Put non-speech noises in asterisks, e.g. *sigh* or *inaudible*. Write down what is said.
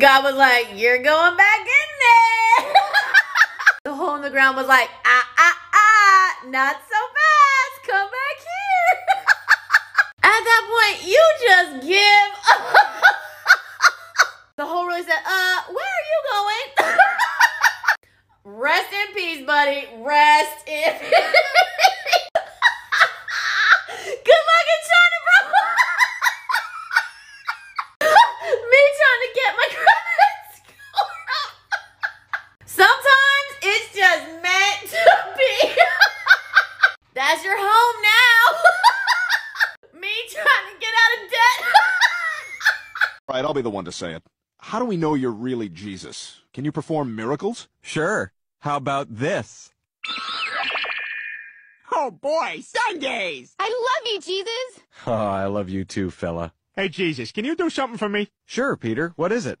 God was like, You're going back in there. *laughs* the hole in the ground was like, Ah, ah, ah, not so fast. Come back here. *laughs* At that point, you just give *laughs* the hole really said, Uh, where are you going? Rest in peace, buddy. Rest in peace. Good luck in China, bro. Me trying to get my credit score up. Sometimes it's just meant to be. That's your home now. *laughs* Me trying to get out of debt. All *laughs* right, I'll be the one to say it. How do we know you're really Jesus? Can you perform miracles? Sure. How about this? Oh boy, Sundays! I love you, Jesus. Oh, I love you too, fella. Hey Jesus, can you do something for me? Sure, Peter. What is it?